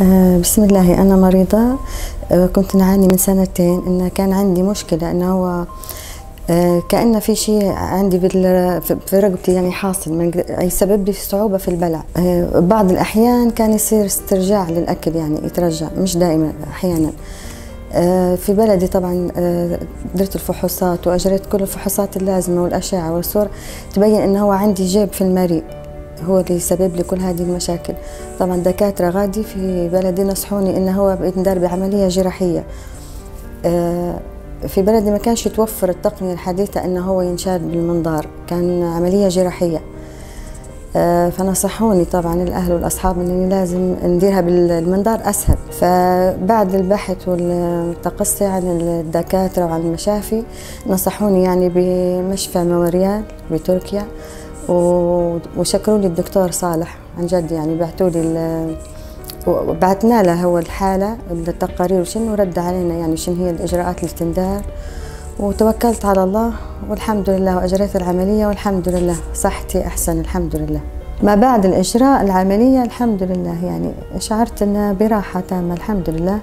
آه، بسم الله أنا مريضة. آه، كنت نعاني من سنتين. إن كان عندي مشكلة إنه هو آه، كأن في شيء عندي في رقبتي يعني حاصل يسبب لي صعوبة في البلع بعض الأحيان كان يصير استرجاع للأكل يعني يترجع مش دائما أحيانا. في بلدي طبعا درت الفحوصات وأجريت كل الفحوصات اللازمة والأشعة والصور تبين إنه هو عندي جيب في المريء. هو اللي سبب لي كل هذه المشاكل. طبعا دكاترة غادي في بلدي نصحوني إنه هو بيندار بعملية جراحية. آه، في بلدي ما كانش يتوفر التقنية الحديثة إنه هو ينشال بالمنظار كان عملية جراحية. آه، فنصحوني طبعا الأهل والأصحاب إني لازم نديرها بالمنظار أسهل. فبعد البحث والتقصي عن الدكاترة وعن المشافي نصحوني يعني بمشفى موريال بتركيا. وشكروا لي الدكتور صالح عن جد يعني بعثوا لي وبعثنا له هو الحالة التقارير وشنو ورد علينا يعني شنو هي الإجراءات اللي تندار وتوكلت على الله والحمد لله وأجريت العملية والحمد لله صحتي أحسن الحمد لله. ما بعد الإجراء العملية الحمد لله يعني شعرت أن براحة تامة الحمد لله.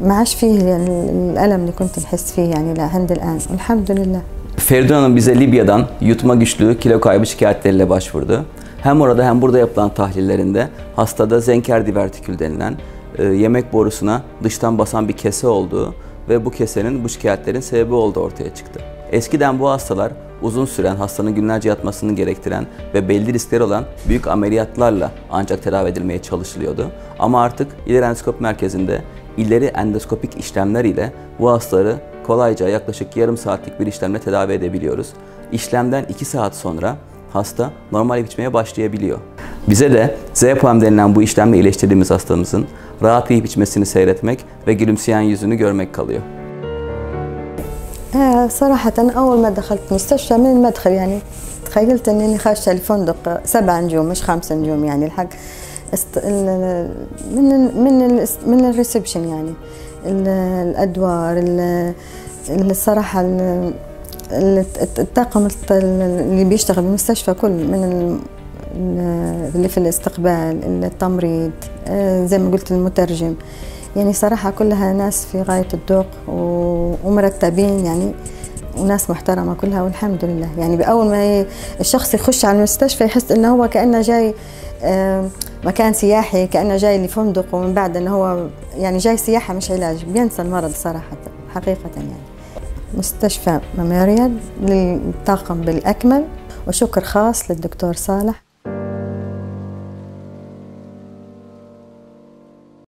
ما عادش فيه يعني الألم اللي كنت نحس فيه يعني لا عند الآن والحمد لله. Feridun Hanım bize Libya'dan yutma güçlüğü, kilo kaybı şikayetleriyle başvurdu. Hem orada hem burada yapılan tahlillerinde hastada zenker divertikül denilen e, yemek borusuna dıştan basan bir kese olduğu ve bu kesenin bu şikayetlerin sebebi olduğu ortaya çıktı. Eskiden bu hastalar uzun süren hastanın günlerce yatmasını gerektiren ve belli riskleri olan büyük ameliyatlarla ancak tedavi edilmeye çalışılıyordu. Ama artık ileri endoskop merkezinde ileri endoskopik işlemler ile bu hastaları kolayca yaklaşık yarım saatlik bir işlemle tedavi edebiliyoruz. İşlemden 2 saat sonra hasta normal yiyip içmeye başlayabiliyor. Bize de ZPAM denilen bu işlemle iyileştirdiğimiz hastamızın rahat yiyip içmesini seyretmek ve gülümseyen yüzünü görmek kalıyor. آه، صراحة أول ما دخلت مستشفى من المدخل يعني تخيلت أنني خاشة لفندق سبع نجوم مش خمس نجوم يعني الحق است... ال- من ال... من ال... من الريسبشن يعني ال- الأدوار ال- الصراحة ال- ال- الطاقم الط- اللي بيشتغل بالمستشفى كل من ال- ال- اللي في الاستقبال التمريض آه، زي ما قلت المترجم. يعني صراحة كلها ناس في غاية الذوق ومرتبين يعني. وناس محترمة كلها والحمد لله. يعني بأول ما الشخص يخش على المستشفى يحس إنه هو كأنه جاي مكان سياحي كأنه جاي لفندق ومن بعد إنه هو يعني جاي سياحة مش علاج. بينسى المرض صراحة حقيقة يعني. مستشفى ميموريال للطاقم بالأكمل. وشكر خاص للدكتور صالح.